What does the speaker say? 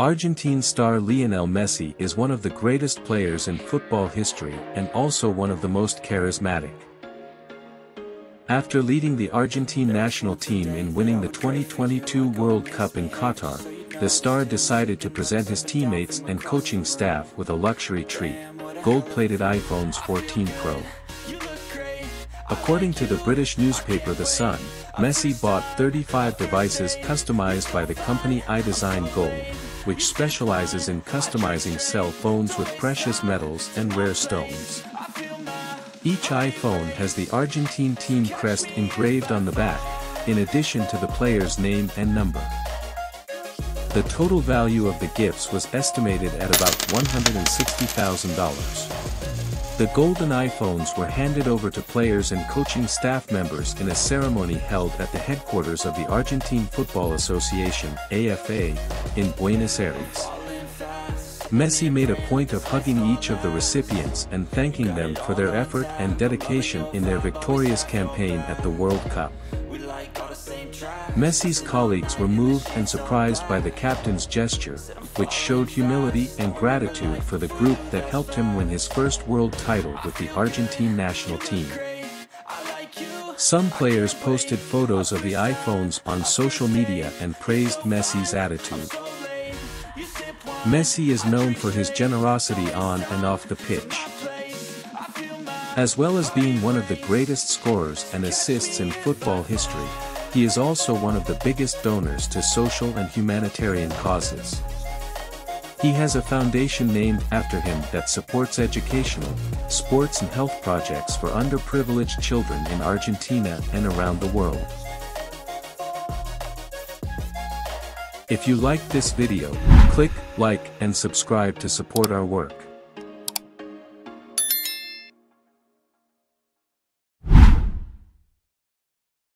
Argentine star Lionel Messi is one of the greatest players in football history and also one of the most charismatic. After leading the Argentine national team in winning the 2022 World Cup in Qatar, the star decided to present his teammates and coaching staff with a luxury treat, gold-plated iPhones 14 Pro. According to the British newspaper The Sun, Messi bought 35 devices customized by the company iDesign Gold, which specializes in customizing cell phones with precious metals and rare stones. Each iPhone has the Argentine team crest engraved on the back, in addition to the player's name and number. The total value of the gifts was estimated at about $160,000. The golden iPhones were handed over to players and coaching staff members in a ceremony held at the headquarters of the Argentine Football Association AFA, in Buenos Aires. Messi made a point of hugging each of the recipients and thanking them for their effort and dedication in their victorious campaign at the World Cup. Messi's colleagues were moved and surprised by the captain's gesture, which showed humility and gratitude for the group that helped him win his first world title with the Argentine national team. Some players posted photos of the iPhones on social media and praised Messi's attitude. Messi is known for his generosity on and off the pitch. As well as being one of the greatest scorers and assists in football history, he is also one of the biggest donors to social and humanitarian causes. He has a foundation named after him that supports educational, sports and health projects for underprivileged children in Argentina and around the world. If you liked this video, click like and subscribe to support our work.